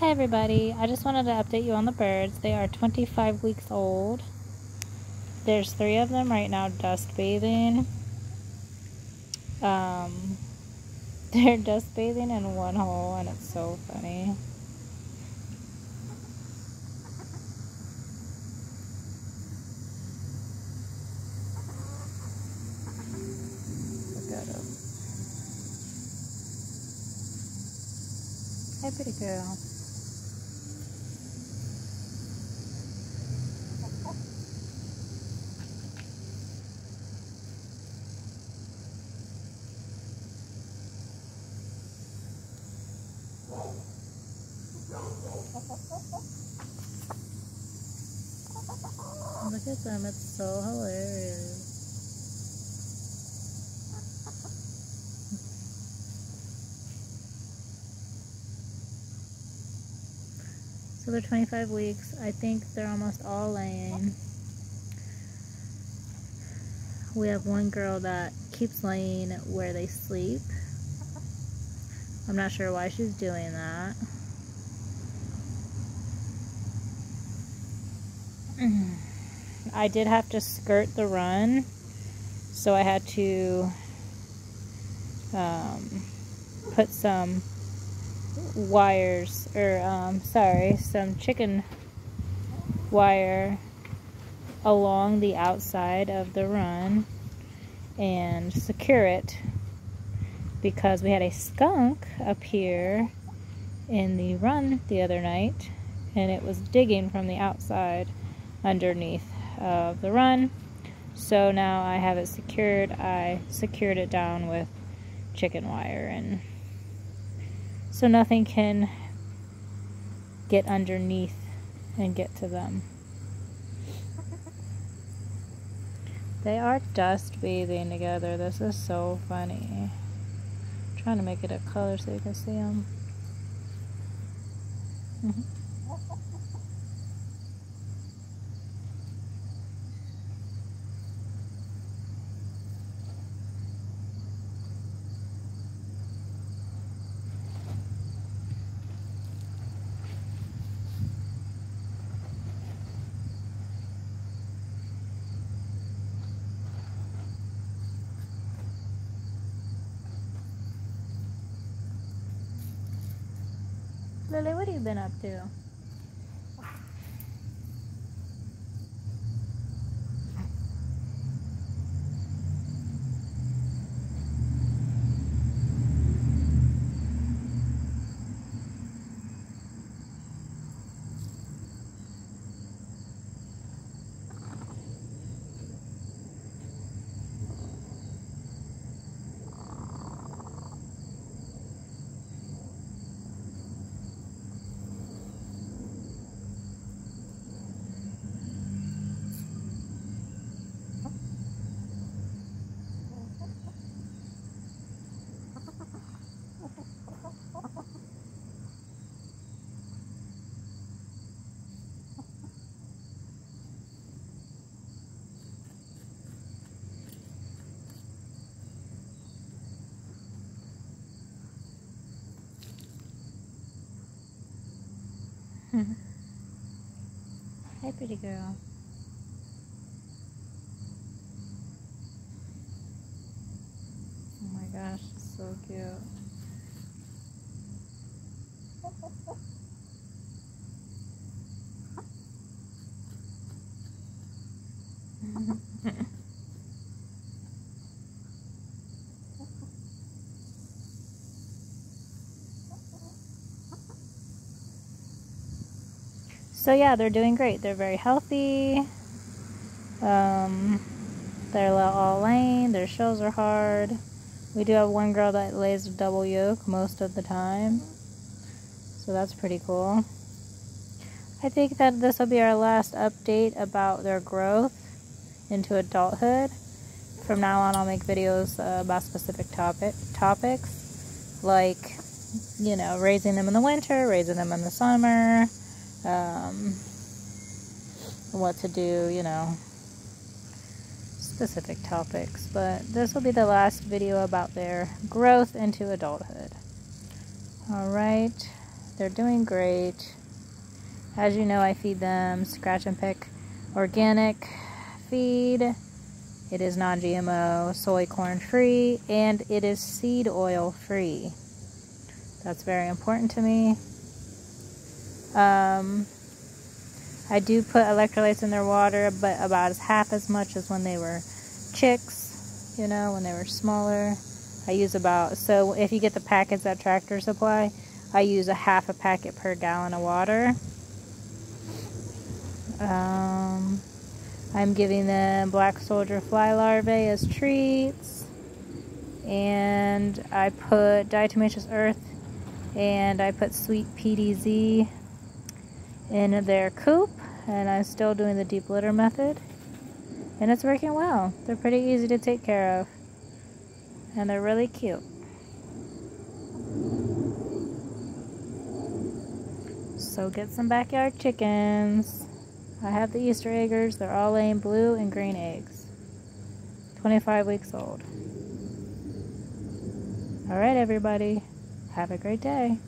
Hi everybody, I just wanted to update you on the birds. They are 25 weeks old. There's three of them right now dust bathing. Um, they're dust bathing in one hole and it's so funny. Hi pretty girl. Look at them, it's so hilarious. So they're 25 weeks. I think they're almost all laying. We have one girl that keeps laying where they sleep. I'm not sure why she's doing that. I did have to skirt the run, so I had to um, put some wires, or um, sorry, some chicken wire along the outside of the run and secure it because we had a skunk up here in the run the other night and it was digging from the outside underneath of the run. So now I have it secured. I secured it down with chicken wire and so nothing can get underneath and get to them. They are dust bathing together. This is so funny. I'm trying to make it a color so you can see them. Mm -hmm. Lily, what have you been up to? Mm-hmm. Hi, pretty girl. Oh my gosh, so cute. So yeah, they're doing great. They're very healthy. Um, they're all laying. Their shows are hard. We do have one girl that lays a double yolk most of the time. So that's pretty cool. I think that this will be our last update about their growth into adulthood. From now on, I'll make videos uh, about specific topic topics, like, you know, raising them in the winter, raising them in the summer, um, what to do, you know, specific topics. But this will be the last video about their growth into adulthood. Alright, They're doing great. As you know, I feed them Scratch and Peck organic feed. It is non GMO, soy corn free, and it is seed oil free. That's very important to me. Um, I do put electrolytes in their water, but about as half as much as when they were chicks, you know, when they were smaller. I use about, so if you get the packets at Tractor Supply, I use a half a packet per gallon of water. Um, I'm giving them black soldier fly larvae as treats. And I put diatomaceous earth and I put sweet PDZ in their coop and I'm still doing the deep litter method and it's working well. They're pretty easy to take care of and they're really cute. So get some backyard chickens. I have the Easter eggers. They're all laying blue and green eggs. 25 weeks old. All right, everybody. Have a great day.